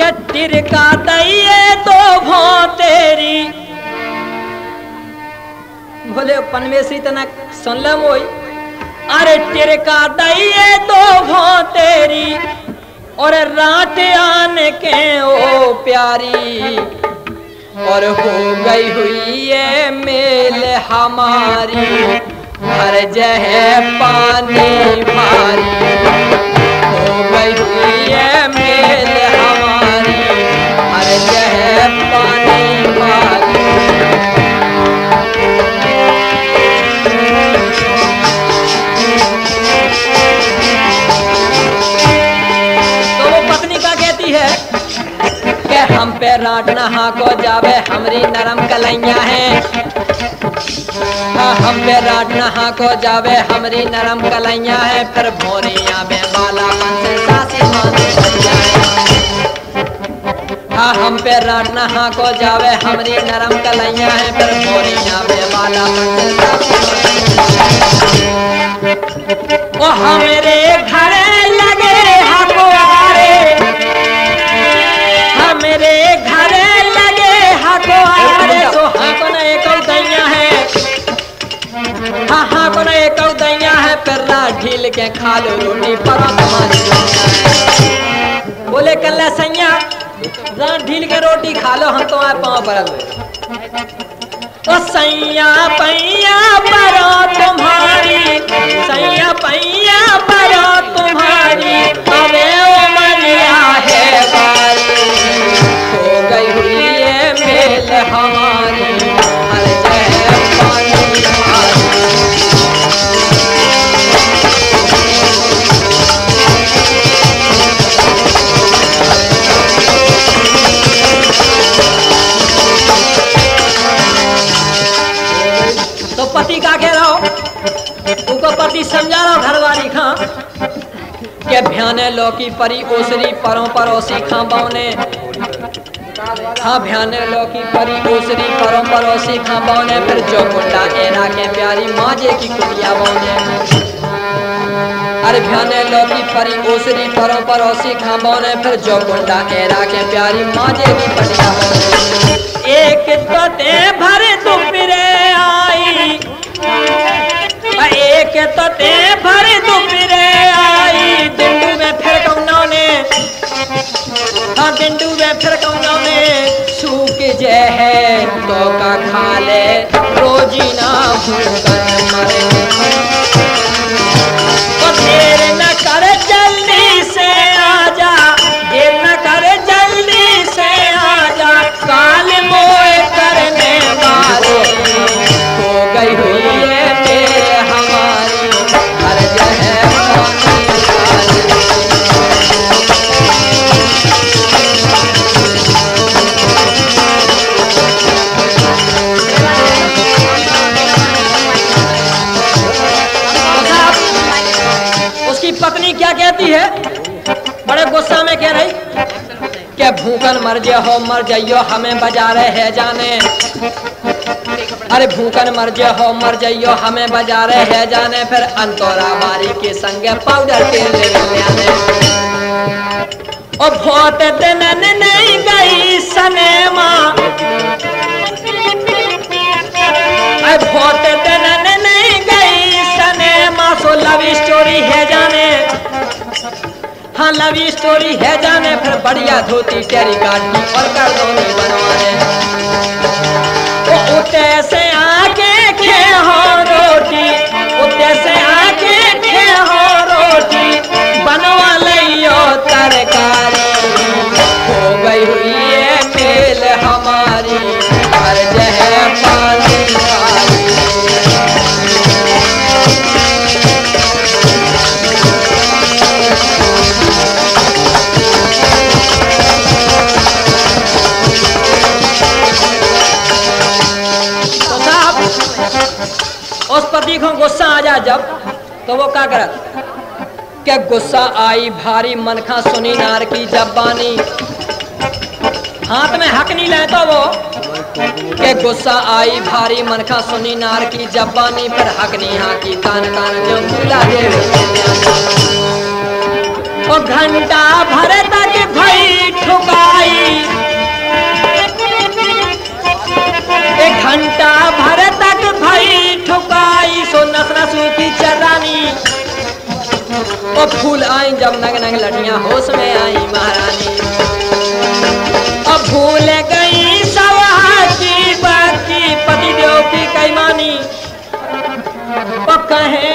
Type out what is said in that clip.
के टिरका दैये तो भो तेरी। बोले पनवेशी तना सुन ले मोई अरे टिरका दैये तो भो तेरी। और रात आन के ओ प्यारी। और हो गई हुई ये मेल हमारी। भर जह पानी भारी। हो गई हुई ये मेल पे राट नहा को जावे हमरी नरम कलैया है। हाँ, हम पे राट नहा को जावे हमरी नरम कलैया है। फिर भोरिया में बाला हाँ। हम पे राट नहा को जावे हमरी नरम कलैया है। फिर भोरिया में बाला ओ हमरे घरे के खा लो रोटी है। बोले कल सैया ढील के रोटी खा लो, हम तुम्हारे पाँव पर सैया पैया परो तुम्हारी, सैया पैया परो तुम्हारी, अबे उमरिया है हो गई हुई ये मेल हमारी उनको पति समझा रहा घरवाली खां के भ्याने लौकी परी ओसरी परों परोसी खां बौने हाँ भ्याने लौकी परी ओसरी परों परोसी खां बौने फिर जो गुंडा एरा के प्यारी माजे की कुटिया बौने अरे भ्याने लौकी परी ओसरी परों परोसी खां बौने फिर जो गुंडा एरा के प्यारी माजे की कुटिया बौने एक तो ते भर एक तो ते भर दुपरे आई। डिंडू में फिर कौनों ने? हाँ डिंडू में फिर कौनों ने? सूख जे है तो का खा ले, रोजी ना भूखन उसकी पत्नी क्या कहती है? बड़े गुस्सा में कह रही, क्या भूखन मर जे हो, मर जाइयो, हमें बजा रहे है जाने। अरे भूखन मर जे हो, मर जाइयो, हमें बजा रहे है जाने। फिर अंतोरा बारी के संग पाउडर के ले बहुत दिन नहीं लव स्टोरी है जाने फिर बढ़िया धोती टेरी काटनी और दो बनवाने से आके गुस्सा आ जाए जब तो वो क्या करत? क्या गुस्सा आई, भारी मनखा सुनी नार की जब बानी हाथ में हक नहीं लेता वो। के गुस्सा आई, भारी मनखा सुनी नार की जब बानी पर हक नहीं हाँ की कान कान जो भूला दे। घंटा भर तक भई ठुका ओ फूल आई जब नग नग लड़िया होश में आई महारानी। अब भूल गई सवाती बाकी पति देव की कैमानी। ओ कहे